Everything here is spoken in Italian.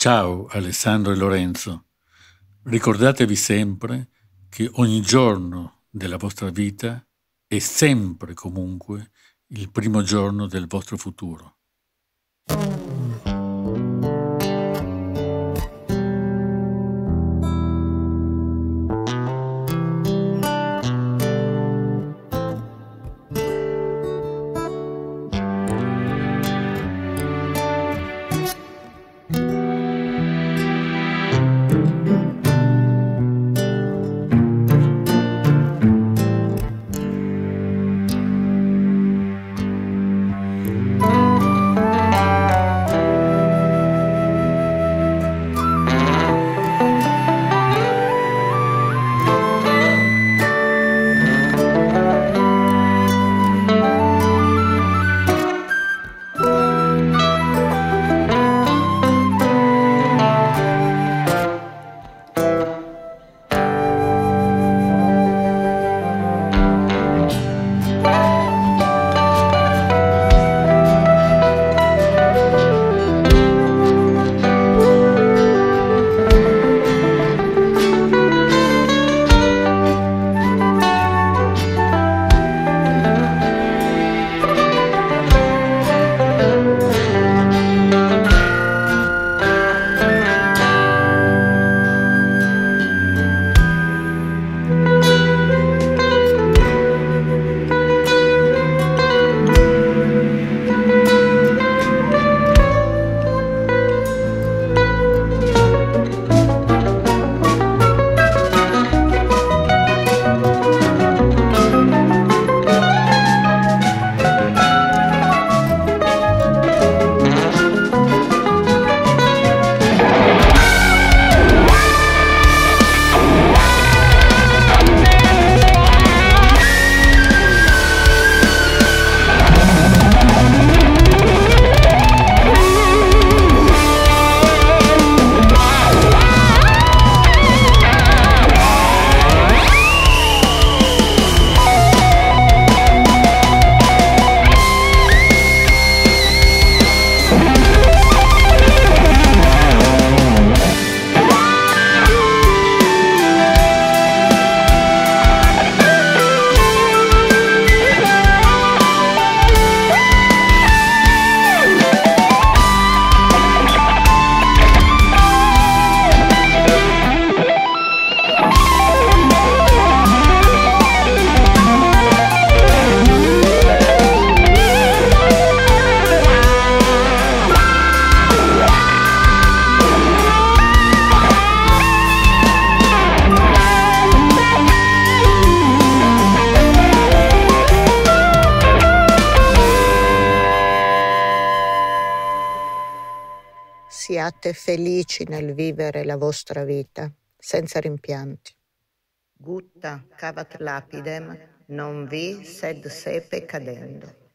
Ciao Alessandro e Lorenzo. Ricordatevi sempre che ogni giorno della vostra vita è sempre comunque il primo giorno del vostro futuro. Siate felici nel vivere la vostra vita, senza rimpianti. Gutta cavat lapidem, non vi sed sepe cadendo.